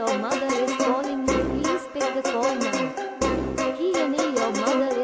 your mother is calling you. Please pick the call now. Kiyane, your mother